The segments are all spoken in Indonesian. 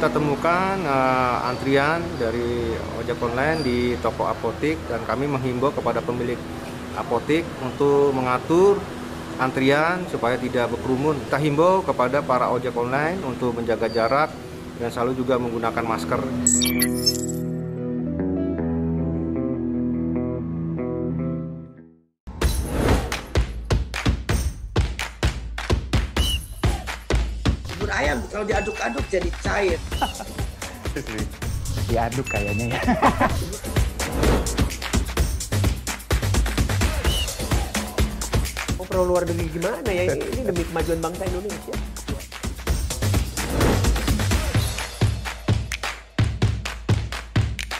Kita temukan uh, antrian dari ojek online di toko apotik dan kami menghimbau kepada pemilik apotik untuk mengatur antrian supaya tidak berkerumun. Kita himbau kepada para ojek online untuk menjaga jarak dan selalu juga menggunakan masker. Bubur ayam kalau diaduk-aduk jadi cair. diaduk kayaknya ya. Mau pro luar negeri gimana ya? Ini demi kemajuan bangsa Indonesia.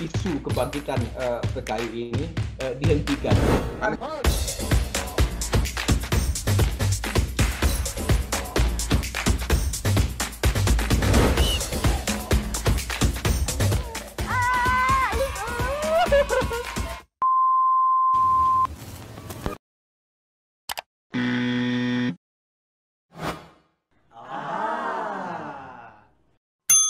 isu kebangkitan uh, PKI ini uh, dihentikan.